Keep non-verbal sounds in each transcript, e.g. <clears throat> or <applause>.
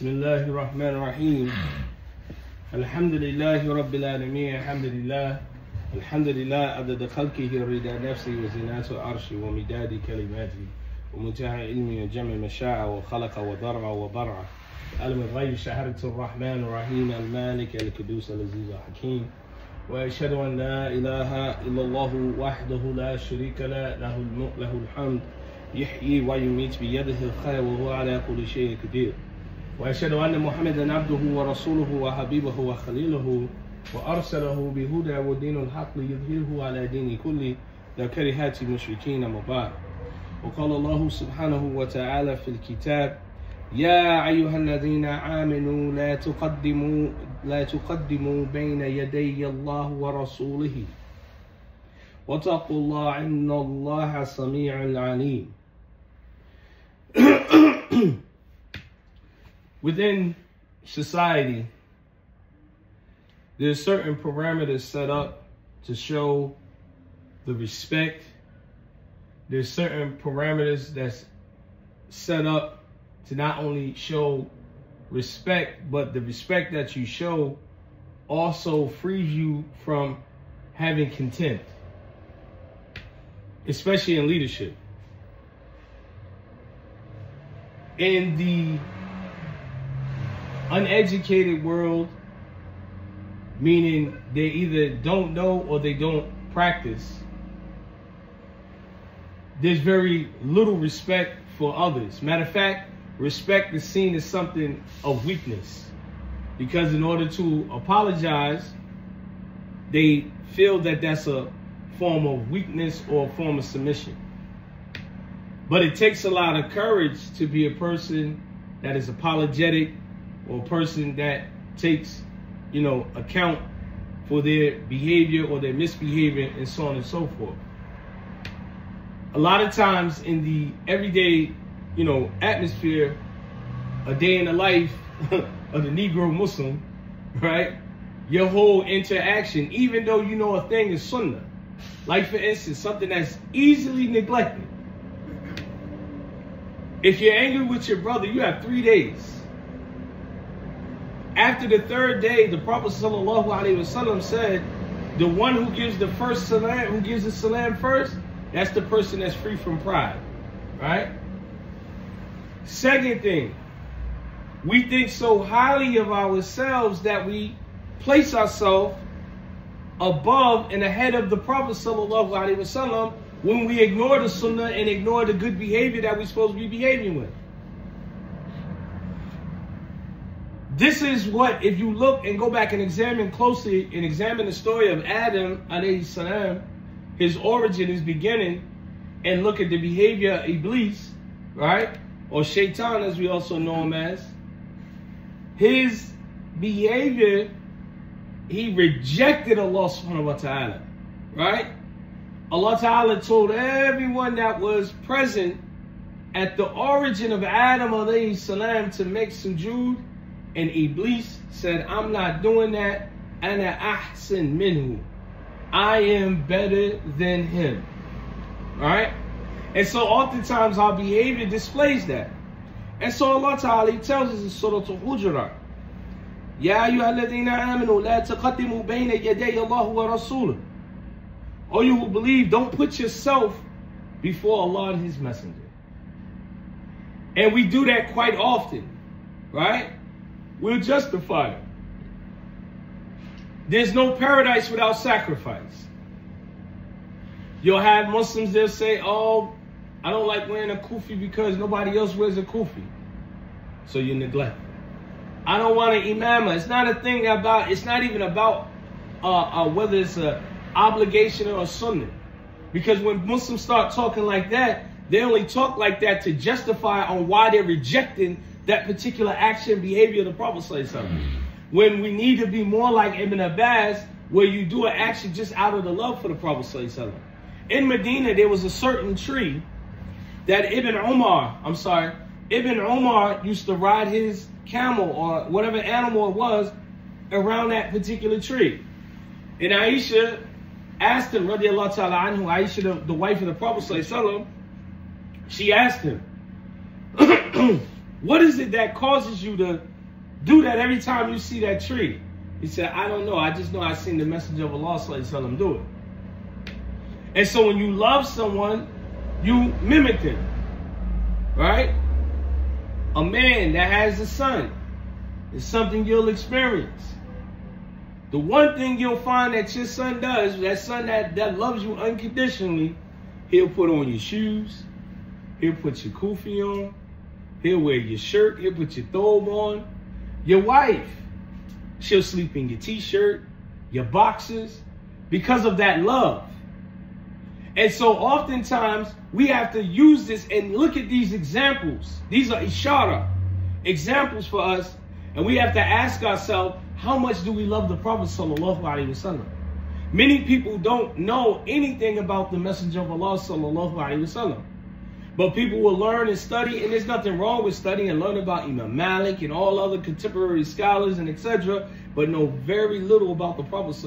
بسم الله الرحمن الرحيم. الحمد لله رب العالمين الحمد لله الحمد لله عدد خلقه رضا نفسه وزنات عرشه ومداد كلماته ومنتهى علمه وجمع مشاعر وخلق وضرع وبرع. علم الغيب شهرة الرحمن الرحيم المالك القدوس العزيز الحكيم. وأشهد أن لا إله إلا الله وحده لا شريك له له الملك له الحمد يحيي ويميت بيده الخير وهو على كل شيء قدير. وأشهد أن محمدا عبده ورسوله وحبيبه وخليله وأرسله بهدى ودين الحق ليظهره على دين كله لو المشركين مبارك. وقال الله سبحانه وتعالى في الكتاب يا أيها الذين آمنوا لا تقدموا لا تقدموا بين يدي الله ورسوله. واتقوا الله إن الله سميع عليم. <coughs> Within society, there's certain parameters set up to show the respect. There's certain parameters that's set up to not only show respect, but the respect that you show also frees you from having contempt, especially in leadership. In the uneducated world, meaning they either don't know or they don't practice, there's very little respect for others. Matter of fact, respect is seen as something of weakness because in order to apologize, they feel that that's a form of weakness or a form of submission. But it takes a lot of courage to be a person that is apologetic or a person that takes, you know, account for their behavior or their misbehavior and so on and so forth. A lot of times in the everyday, you know, atmosphere, a day in the life <laughs> of the Negro Muslim, right? Your whole interaction, even though you know a thing is sunnah, like for instance, something that's easily neglected. If you're angry with your brother, you have three days. After the third day, the Prophet ﷺ said, the one who gives the first salam, who gives the salam first, that's the person that's free from pride, right? Second thing, we think so highly of ourselves that we place ourselves above and ahead of the Prophet ﷺ when we ignore the sunnah and ignore the good behavior that we're supposed to be behaving with. This is what, if you look and go back and examine closely and examine the story of Adam salam, his origin, his beginning, and look at the behavior of Iblis, right? Or Shaitan as we also know him as. His behavior, he rejected Allah subhanahu wa ta'ala, right? Allah ta'ala told everyone that was present at the origin of Adam salam to make sujood and Iblis said, I'm not doing that. Ana ahsan minhu. I am better than him. Alright? And so oftentimes our behavior displays that. And so Allah Ta'ala tells us in Surah Al-Hujurat, يا أيها الذين آمنوا لا تقدموا بين يدي الله ورسوله. All you who believe, don't put yourself before Allah and His Messenger. And we do that quite often, right? We'll justify it. There's no paradise without sacrifice. You'll have Muslims, they'll say, oh, I don't like wearing a kufi because nobody else wears a kufi. So you neglect. I don't want an imama. It's not a thing about, it's not even about uh, uh, whether it's a obligation or a sunnah. Because when Muslims start talking like that, they only talk like that to justify on why they're rejecting that particular action behavior of the Prophet Sallallahu When we need to be more like Ibn Abbas, where you do an action just out of the love for the Prophet In Medina, there was a certain tree that Ibn Omar, I'm sorry, Ibn Omar used to ride his camel or whatever animal it was around that particular tree. And Aisha asked him, radiallahu ta'ala anhu, Aisha, the, the wife of the Prophet she asked him, <clears throat> what is it that causes you to do that every time you see that tree? He said, I don't know. I just know I seen the messenger of Allah sallallahu do it. And so when you love someone, you mimic them. Right? A man that has a son is something you'll experience. The one thing you'll find that your son does, that son that, that loves you unconditionally, he'll put on your shoes, he'll put your kufi on, he'll wear your shirt, he'll put your thobe on. Your wife, she'll sleep in your t-shirt, your boxes, because of that love. And so oftentimes we have to use this and look at these examples. These are ishara, examples for us. And we have to ask ourselves, how much do we love the Prophet sallallahu alaihi wasallam? Many people don't know anything about the Messenger of Allah sallallahu alaihi wasallam. But people will learn and study, and there's nothing wrong with studying and learning about Imam Malik and all other contemporary scholars and etc., but know very little about the Prophet.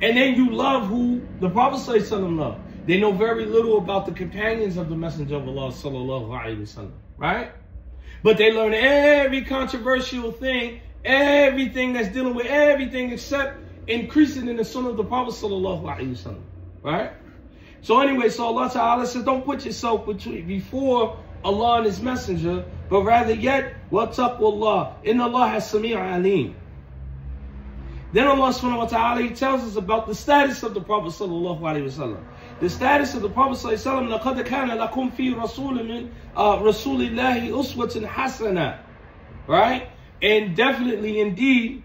And then you love who the Prophet loved. They know very little about the companions of the Messenger of Allah sallallahu right? But they learn every controversial thing, everything that's dealing with everything except increasing in the sunnah of the Prophet sallallahu right? So anyway, so Allah Ta'ala says, don't put yourself between, before Allah and His Messenger, but rather yet, Allah. In Allah has Sami' Alim. Then Allah subhanahu wa ta'ala, He tells us about the status of the Prophet sallallahu alaihi wasallam. The status of the Prophet sallallahu alaihi wasallam, لَقَدْ كَانَ لَكُمْ فِي رَسُولِ مِنْ رَسُولِ اللَّهِ أُسْوَةٍ حَسَنَةٍ Right? And definitely, indeed,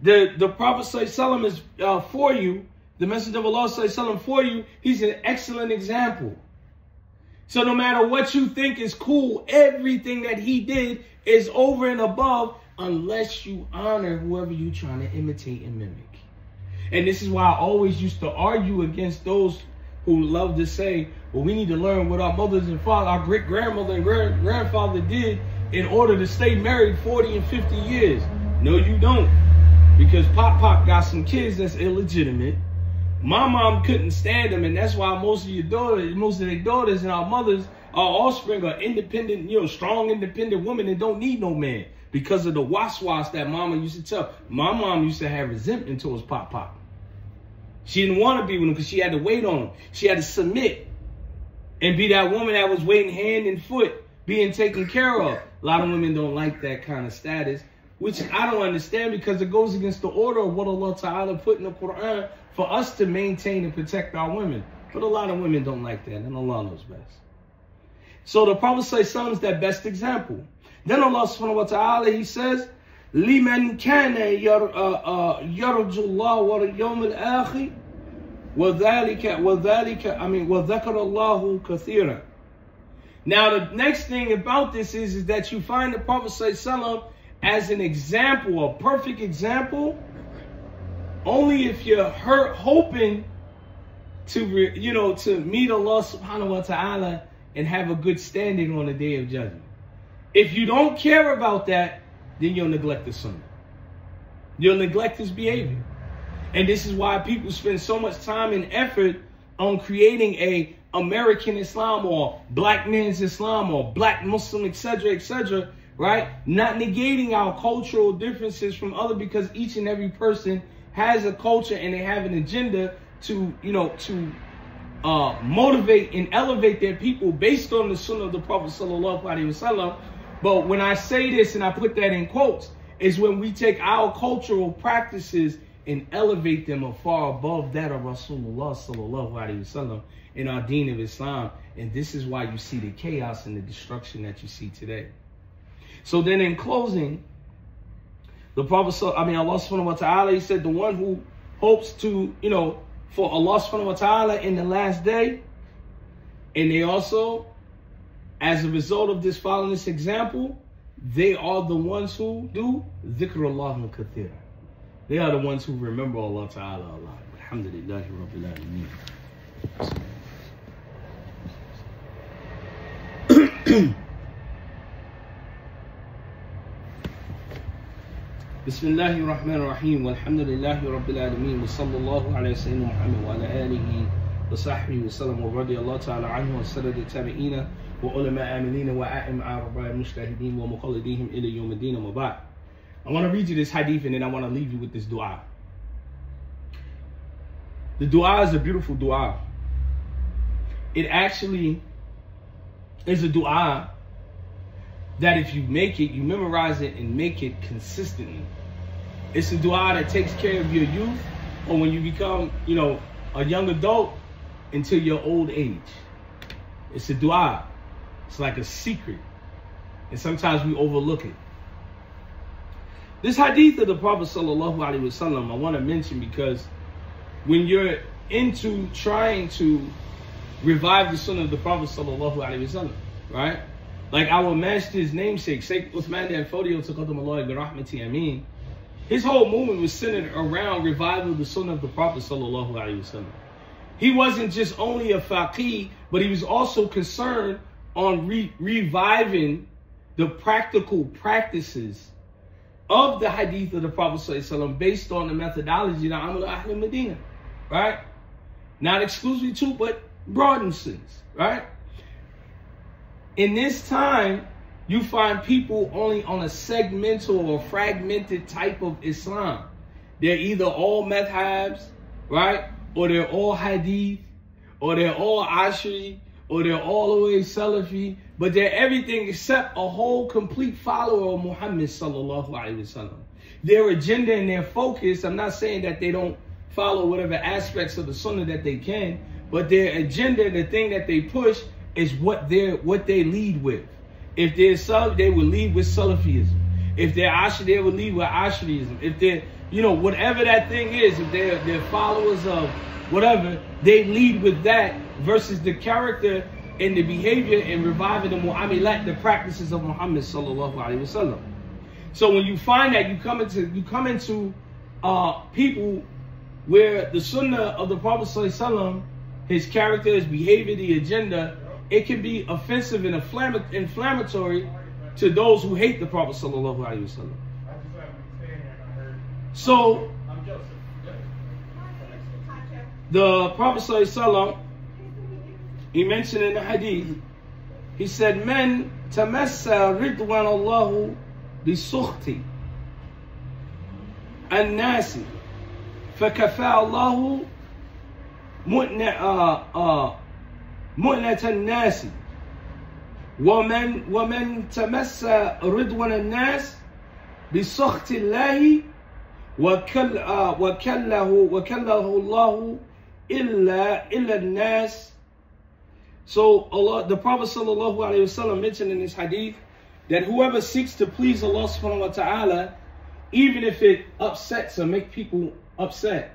the, the Prophet sallallahu is uh, for you, the Messenger of Allah sallallahu for you, he's an excellent example. So no matter what you think is cool, everything that he did is over and above unless you honor whoever you're trying to imitate and mimic. And this is why I always used to argue against those who love to say, well, we need to learn what our mothers and father, our great grandmother and grand grandfather did in order to stay married 40 and 50 years. No, you don't. Because Pop Pop got some kids that's illegitimate. My mom couldn't stand them, and that's why most of your daughters, most of their daughters and our mothers, our offspring are independent, you know, strong, independent women and don't need no man because of the waswas that mama used to tell. My mom used to have resentment towards Pop Pop. She didn't want to be with him because she had to wait on him. She had to submit and be that woman that was waiting hand and foot, being taken care of. A lot of women don't like that kind of status, which I don't understand because it goes against the order of what Allah Ta'ala put in the Quran for us to maintain and protect our women. But a lot of women don't like that, and Allah knows best. So the Prophet says, son is that best example. Then Allah subhanahu wa ta'ala, he says, لمن كان يرجو الله واليوم الآخر وذلك وذلك I mean وذكر الله كثيرا Now the next thing about this is, is that you find the Prophet ﷺ as an example, a perfect example, only if you're hurt, hoping to, you know, to meet Allah subhanahu wa ta'ala and have a good standing on the day of judgment. If you don't care about that, then you'll neglect the sunnah. You'll neglect his behavior. And this is why people spend so much time and effort on creating a American Islam or black man's Islam or black Muslim, etc., etc., right? Not negating our cultural differences from other because each and every person has a culture and they have an agenda to, you know, to uh, motivate and elevate their people based on the sunnah of the Prophet sallallahu alaihi wasallam but when I say this and I put that in quotes, is when we take our cultural practices and elevate them far above that of Rasulullah sallallahu alaihi wasallam in our deen of Islam. And this is why you see the chaos and the destruction that you see today. So then in closing, the Prophet, I mean, Allah subhanahu wa ta'ala, he said, the one who hopes to, you know, for Allah subhanahu wa ta'ala in the last day, And they also, as a result of this following this example, they are the ones who do dhikrullah kathir. They are the ones who remember Allah Ta'ala Allah. Alhamdulillah Rabbil Alameen. بسم الله الرحمن الرحيم والحمد لله رب العالمين وصلى الله على سيدنا محمد وعلى آله وصحبه وسلم ورضي الله تعالى عنه وسرد التابعين وعلماء عاملين وأئمة أربعة المجتهدين ومقلديهم إلى يوم الدين وبعد I want to read you this hadith and then I want to leave you with this dua. The dua is a beautiful dua. It actually is a dua that if you make it, you memorize it and make it consistently. It's a dua that takes care of your youth or when you become, you know, a young adult until your old age. It's a dua. It's like a secret. And sometimes we overlook it. This hadith of the Prophet Sallallahu Alaihi Wasallam, I want to mention because when you're into trying to revive the sunnah of the Prophet Sallallahu Alaihi Wasallam, right? Like our master's namesake, Sheikh Uthman Dan Fodio Taqaddam bi Rahmati Amin, his whole movement was centered around revival of the sunnah of the Prophet Sallallahu Alaihi Wasallam. He wasn't just only a faqih, but he was also concerned on re- reviving the practical practices of the hadith of the Prophet ﷺ based on the methodology of Amal Ahl Medina, right? Not exclusively to, but broadened sense, right? In this time, you find people only on a segmental or fragmented type of Islam. They're either all madhabs, right? Or they're all hadith, or they're all ashri, or they're all the way Salafi, but they're everything except a whole complete follower of Muhammad sallallahu alaihi wasallam. Their agenda and their focus, I'm not saying that they don't follow whatever aspects of the sunnah that they can, but their agenda, the thing that they push, is what they what they lead with. If they're Salaf, they will lead with Salafism. If they're Ashri, they will lead with Ashriism. If they're, you know, whatever that thing is, if they're, they're followers of whatever, they lead with that versus the character and the behavior and reviving the mu'amilat, the practices of Muhammad sallallahu alaihi wasallam. So when you find that you come into you come into uh, people where the sunnah of the Prophet sallallahu his character, his behavior, the agenda, it can be offensive and inflammatory to those who hate the Prophet sallallahu alaihi wasallam. So the Prophet sallallahu he mentioned in the hadith, he said, "Men tamassa ridwan Allahu bi sukhti an-nasi, fakafa Allahu mu'na uh, uh, مؤنة الناس ومن ومن تمس رضوان الناس بسخط الله وكل وكله وكله الله إلا إلا الناس so Allah, the Prophet sallallahu alaihi wasallam mentioned in this hadith that whoever seeks to please Allah subhanahu wa ta'ala, even if it upsets or make people upset,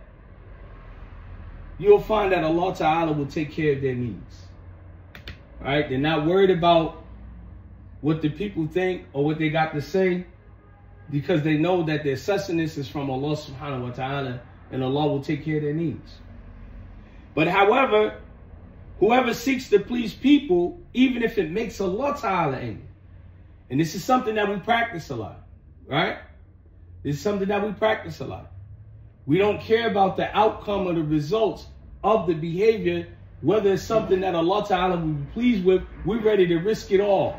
you'll find that Allah ta'ala will take care of their needs. Right? They're not worried about what the people think or what they got to say because they know that their sustenance is from Allah subhanahu wa ta'ala and Allah will take care of their needs. But however, Whoever seeks to please people, even if it makes Allah Ta'ala angry. And this is something that we practice a lot, right? This is something that we practice a lot. We don't care about the outcome or the results of the behavior, whether it's something that Allah Ta'ala will be pleased with, we're ready to risk it all,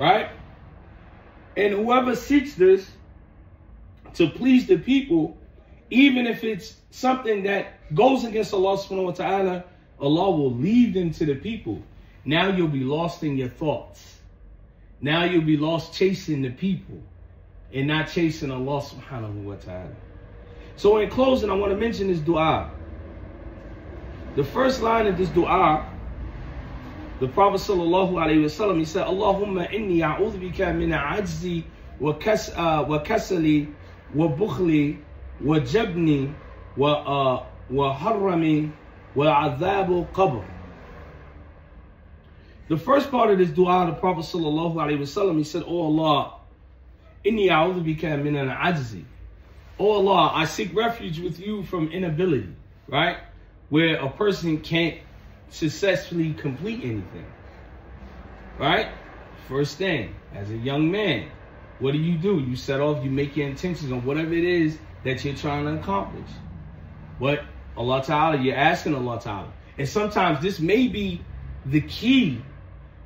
right? And whoever seeks this to please the people, even if it's something that goes against Allah subhanahu wa ta'ala, Allah will leave them to the people. Now you'll be lost in your thoughts. Now you'll be lost chasing the people and not chasing Allah subhanahu wa ta'ala. So in closing, I want to mention this dua. The first line of this dua, the Prophet sallallahu alaihi wasallam, he said, "Allahumma inni a'udhu bika min ajzi wa kasali uh, wa kasali wa bukhli wa jabni wa uh, wa harrami wa adhabu qabr." The first part of this dua, the Prophet sallallahu alaihi wasallam, he said, "Oh Allah, inni a'udhu bika min al-ajzi." Oh Allah, I seek refuge with you from inability, right? Where a person can't successfully complete anything. Right? First thing, as a young man, what do you do? You set off, you make your intentions on whatever it is that you're trying to accomplish. What Allah Ta'ala, you're asking Allah Ta'ala. And sometimes this may be the key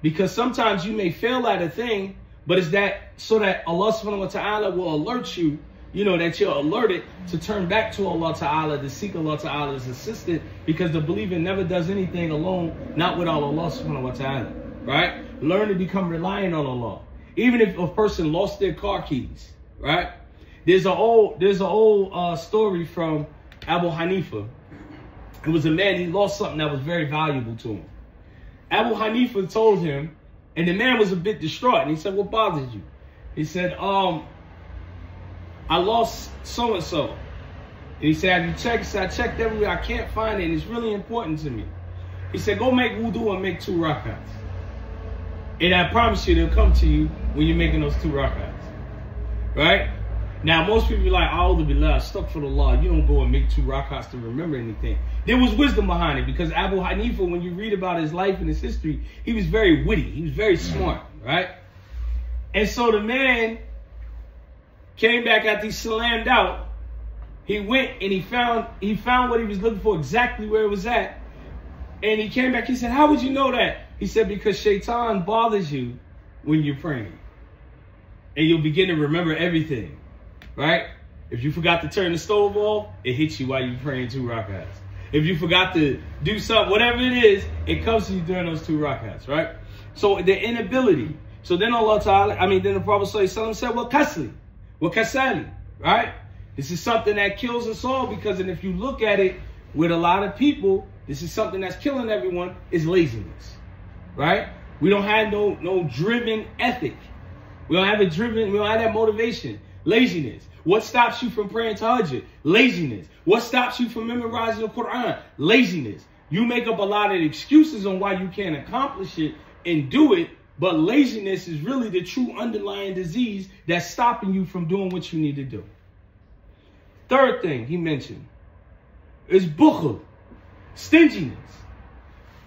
because sometimes you may fail at a thing, but it's that so that Allah subhanahu wa ta'ala will alert you, you know, that you're alerted to turn back to Allah Ta'ala, to seek Allah Ta'ala's assistance, because the believer never does anything alone, not without Allah subhanahu wa ta'ala. Right? Learn to become reliant on Allah. Even if a person lost their car keys, right? There's an old there's an old uh, story from Abu Hanifa. It was a man, he lost something that was very valuable to him. Abu Hanifa told him, and the man was a bit distraught, and he said, What bothers you? He said, Um, I lost so and so. And he said, Have you checked? He said, I checked everywhere, I can't find it, and it's really important to me. He said, Go make wudu and make two rakats. And I promise you, they'll come to you when you're making those two rakats. Right? Now, most people be like, be last, stuck for the law. You don't go and make two rakats to remember anything. There was wisdom behind it because Abu Hanifa, when you read about his life and his history, he was very witty. He was very smart, right? And so the man came back after he slammed out. He went and he found he found what he was looking for exactly where it was at. And he came back. He said, How would you know that? He said, Because Shaitan bothers you when you're praying. And you'll begin to remember everything. Right? If you forgot to turn the stove off, it hits you while you're praying two rakats. If you forgot to do something, whatever it is, it comes to you during those two rakats, right? So the inability. So then Allah Ta'ala, I mean, then the Prophet said, well, kasli, well, kasali, right? This is something that kills us all because, and if you look at it with a lot of people, this is something that's killing everyone, is laziness, right? We don't have no, no driven ethic. We don't have a driven, we don't have that motivation. Laziness. What stops you from praying tahajjud? Laziness. What stops you from memorizing the Quran? Laziness. You make up a lot of excuses on why you can't accomplish it and do it, but laziness is really the true underlying disease that's stopping you from doing what you need to do. Third thing he mentioned is bukhul, stinginess.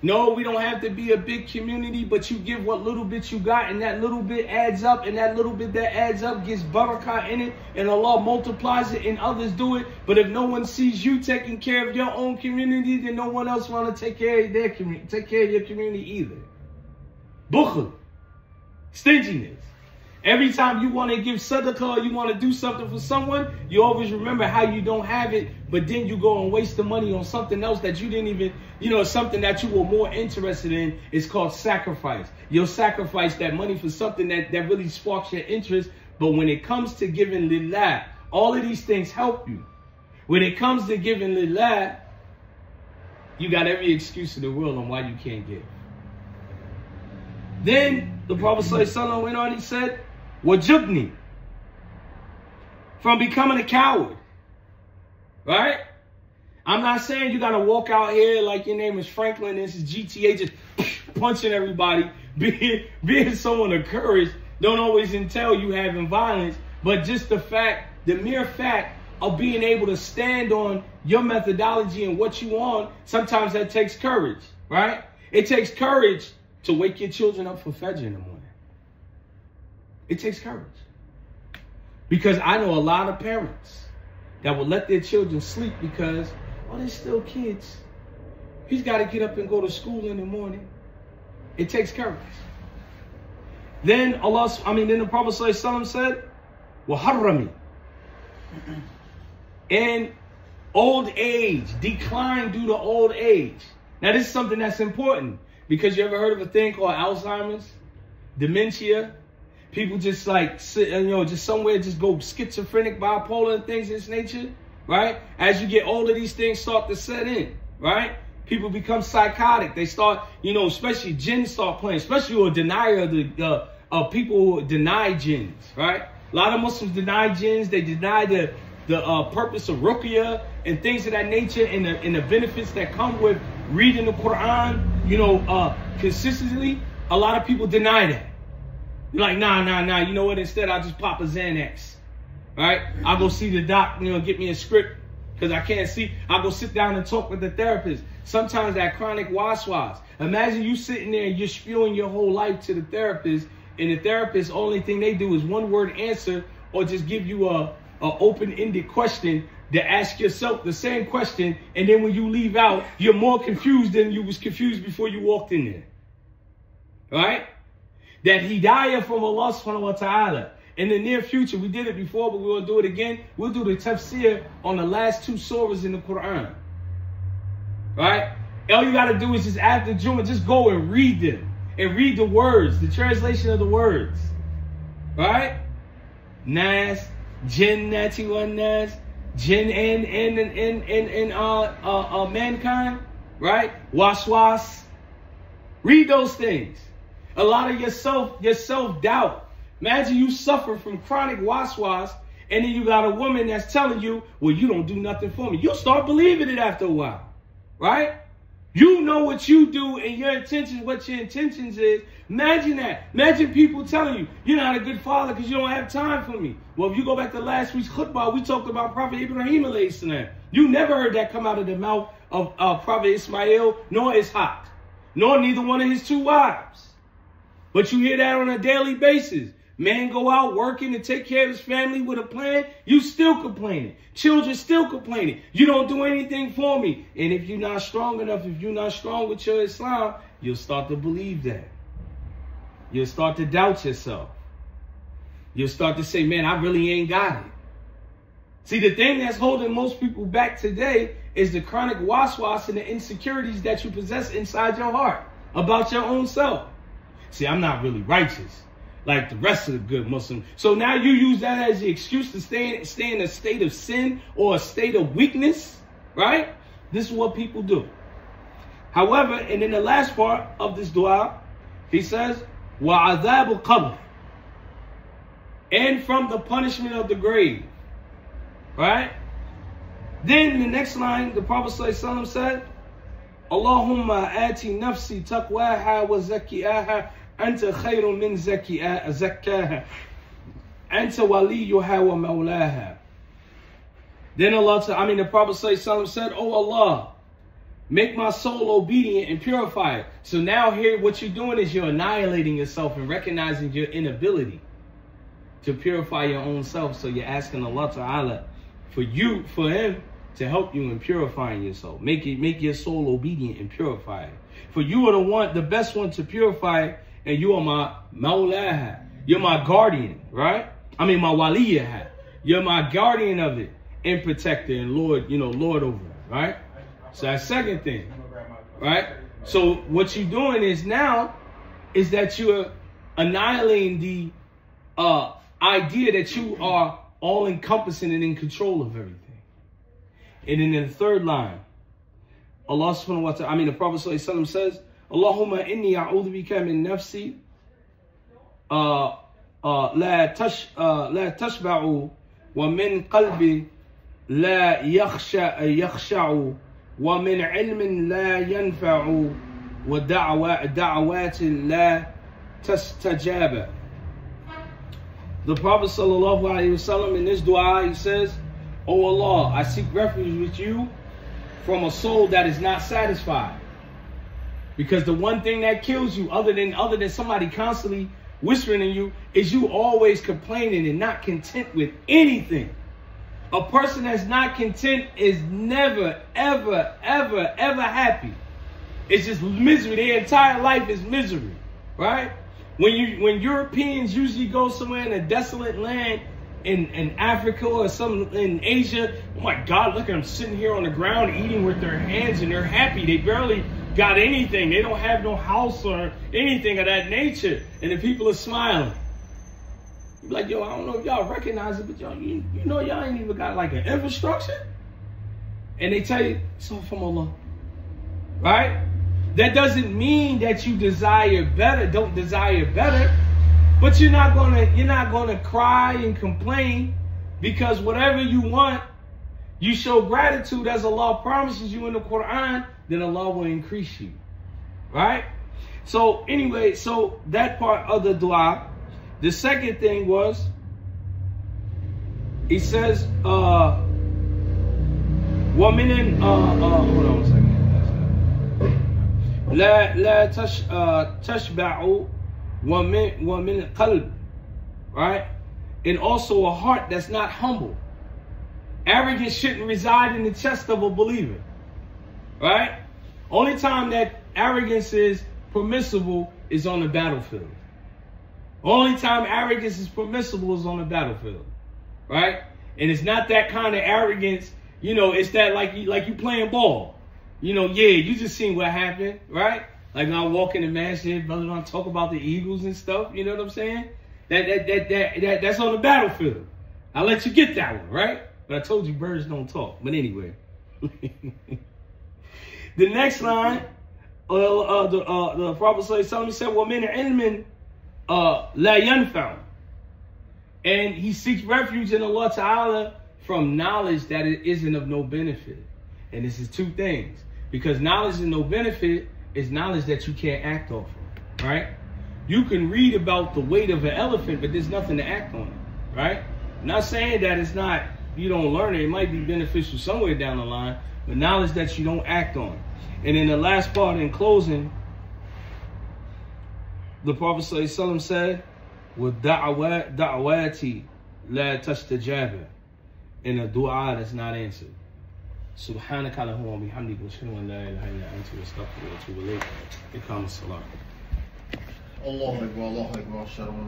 No, we don't have to be a big community, but you give what little bit you got, and that little bit adds up, and that little bit that adds up gets barakah in it, and Allah multiplies it, and others do it. But if no one sees you taking care of your own community, then no one else want to take care of their community, take care of your community either. Bukhul, stinginess. Every time you want to give sadaqah, you want to do something for someone, you always remember how you don't have it, but then you go and waste the money on something else that you didn't even, you know, something that you were more interested in. It's called sacrifice. You'll sacrifice that money for something that, that really sparks your interest. But when it comes to giving lillah, all of these things help you. When it comes to giving lillah, you got every excuse in the world on why you can't give. Then the Prophet ﷺ went on, he said, wajubni from becoming a coward. Right? I'm not saying you gotta walk out here like your name is Franklin, this is GTA, just <laughs> punching everybody, <laughs> being, being someone of courage don't always entail you having violence, but just the fact, the mere fact of being able to stand on your methodology and what you want, sometimes that takes courage, right? It takes courage to wake your children up for Fajr in the morning. It takes courage. Because I know a lot of parents that will let their children sleep because, oh, they're still kids. He's got to get up and go to school in the morning. It takes courage. Then Allah, I mean, then the Prophet ﷺ said, Waharrami. <clears throat> And old age, decline due to old age. Now, this is something that's important because you ever heard of a thing called Alzheimer's, dementia? People just like sit, you know, just somewhere just go schizophrenic, bipolar, and things of this nature, right? As you get older, these things start to set in, right? People become psychotic. They start, you know, especially jinns start playing, especially are denier of the uh, of people who deny jinns, right? A lot of Muslims deny jinns. They deny the the uh, purpose of ruqya and things of that nature, and the and the benefits that come with reading the Quran, you know, uh, consistently. A lot of people deny that. You're like, nah, nah, nah. You know what? Instead, I'll just pop a Xanax. Right? I'll go see the doc, you know, get me a script because I can't see. I'll go sit down and talk with the therapist. Sometimes that chronic waswas. Imagine you sitting there and you're spewing your whole life to the therapist, and the therapist, only thing they do is one word answer or just give you a, a open-ended question to ask yourself the same question, and then when you leave out, you're more confused than you was confused before you walked in there. Right? That hidayah from Allah subhanahu wa ta'ala. In the near future, we did it before, but to do it again. We'll do the tafsir on the last two surahs in the Quran. Right? All you got to do is just after Juma, just go and read them. And read the words, the translation of the words. Right? Nas, Jannati wa Nas, Jinn and and and and and, uh, uh, uh, mankind, right? Waswas. Read those things. A lot of your self your self doubt. Imagine you suffer from chronic waswas, and then you got a woman that's telling you, "Well, you don't do nothing for me." You'll start believing it after a while, right? You know what you do and your intentions, what your intentions is. Imagine that. Imagine people telling you, you're not a good father because you don't have time for me. Well, if you go back to last week's khutbah, we talked about Prophet Ibrahim salam. You never heard that come out of the mouth of uh, Prophet Ismail, nor Ishaq, nor neither one of his two wives. But you hear that on a daily basis. Man go out working to take care of his family with a plan, you still complaining. Children still complaining. You don't do anything for me. And if you're not strong enough, if you're not strong with your Islam, you'll start to believe that. You'll start to doubt yourself. You'll start to say, man, I really ain't got it. See, the thing that's holding most people back today is the chronic waswas and the insecurities that you possess inside your heart about your own self. See, I'm not really righteous like the rest of the good Muslims. So now you use that as the excuse to stay in, stay in a state of sin or a state of weakness, right? This is what people do. However, and in the last part of this dua, he says, وَعَذَابُ الْقَبْرِ And from the punishment of the grave. Right? Then the next line, the Prophet ﷺ said, Allahumma ati nafsi taqwaha wa zaki'aha أنت خير من زكاها أنت وليها ومولاها Then Allah, I mean the Prophet said, Oh Allah, make my soul obedient and purify it. So now here what you're doing is you're annihilating yourself and recognizing your inability to purify your own self. So you're asking Allah Ta'ala for you, for him to help you in purifying yourself. Make it make your soul obedient and purify it. For you are the one, the best one to purify it and you are my maulaha. You're my guardian, right? I mean, my waliyaha. You're my guardian of it and protector and Lord, you know, Lord over it, right? So that's second thing, right? So what you're doing is now is that you're annihilating the uh, idea that you are all encompassing and in control of everything. And then in the third line, Allah subhanahu wa ta'ala, I mean, the Prophet sallallahu says, Allahumma inni a'udhu bika min nafsi uh, uh, la, tash, uh, la tashba'u wa min qalbi la yakhsha, yakhsha'u ومن علم لا ينفع ودعوة دعوات لا تستجاب The Prophet sallallahu alaihi wasallam in this dua he says, "O oh Allah, I seek refuge with you from a soul that is not satisfied." Because the one thing that kills you, other than other than somebody constantly whispering in you, is you always complaining and not content with anything. A person that's not content is never, ever, ever, ever happy. It's just misery. Their entire life is misery, right? When you when Europeans usually go somewhere in a desolate land in, in Africa or some in Asia, oh my God, look at them sitting here on the ground eating with their hands and they're happy. They barely got anything. They don't have no house or anything of that nature. And the people are smiling. You're like, yo, I don't know if y'all recognize it, but y'all, you, you know y'all ain't even got like an infrastructure. And they tell you, it's all from Allah. Right? That doesn't mean that you desire better, don't desire better. But you're not gonna you're not gonna cry and complain because whatever you want, you show gratitude as Allah promises you in the Quran, then Allah will increase you. Right? So anyway, so that part of the dua. The second thing was he says, uh ومن uh, uh hold on a second. لا لا تش uh, تشبع ومن ومن قلب right? And also a heart that's not humble. Arrogance shouldn't reside in the chest of a believer. Right? Only time that arrogance is permissible is on the battlefield. Only time arrogance is permissible is on the battlefield. Right? And it's not that kind of arrogance, you know, it's that like you like you playing ball. You know, yeah, you just seen what happened, right? Like when I walk in the mansion, brother, I talk about the Eagles and stuff, you know what I'm saying? That that that that, that that's on the battlefield. I'll let you get that one, right? But I told you birds don't talk. But anyway. <laughs> the next line, uh, uh, the uh, the Prophet Sallallahu said, "Well, men "Women ilmin uh, la yanfa," and he seeks refuge in Allah Taala from knowledge that it isn't of no benefit. And this is two things, because knowledge is no benefit is knowledge that you can't act off of, right? You can read about the weight of an elephant, but there's nothing to act on right? I'm not saying that it's not you don't learn it. It might be beneficial somewhere down the line, but knowledge that you don't act on. And in the last part, in closing, the Prophet ﷺ said, "With da'wati la tastajaba," in a du'a that's not answered. سبحانك اللهم وبحمدك واشهد ان لا اله الا انت واستغفرك واتوب اليك اقام الصلاه الله اكبر الله اكبر اشهد ان